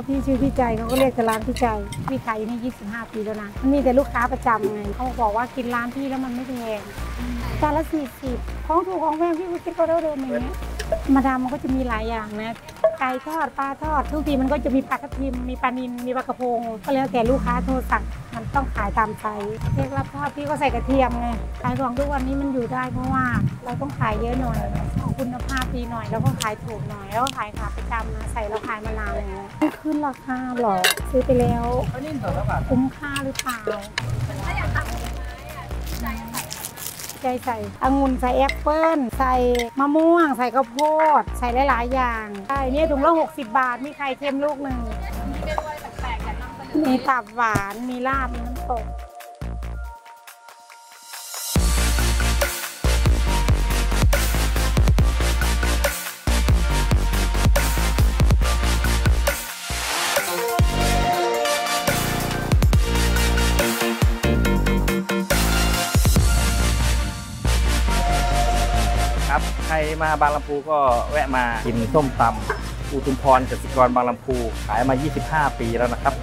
ะพี่ชื่อพี่ใจเขาก็เรียกแต่ร้านพี่ใจพี่ขายอยู่นี่25 ปีแล้วนะมันมีแต่ลูกค้าประจำไงเขาบอกว่ากินร้านพี่แล้วมันไม่แพงจานละ40ของถูกของแพงพี่ก็คิดก็เท่าเดิมอย่างเงี้ยมาดามมันก็จะมีหลายอย่างนะไก่ทอดปลาทอดทุกทีมันก็จะมีปลาทับทิมมีปลานิลมีปลากระพง ก็แล้วแต่ลูกค้าโทรสั่งมันต้องขายตามใจเค้กรับทอดพี่ก็ใส่กระเทียมไงขายของทุกวันนี้มันอยู่ได้เพราะว่า เราต้องขายเยอะหน่อย หน่อย แล้วก็ขายถูกหน่อย แล้วก็ขายขาประจำนะใส่เราขายมานานแล้วไม่ขึ้นราคาหรอกซื้อไปแล้วคุ้มค่าหรือเปล่าใจใส่องุ่นใส่แอปเปิ้ลใส่มะม่วง ใส่ข้าวโพด ใส่หลาย ๆ อย่างใช่เนี่ยถุงละ60 บาท มีไข่เค็มลูกหนึ่งมีตับหวานมีลาบมีน้ำตก ครับ ใครมาบางลำพูก็แวะมากินส้มตำอุทุมพรกสิกรบางลำพูขายมา 25 ปีแล้วนะครับ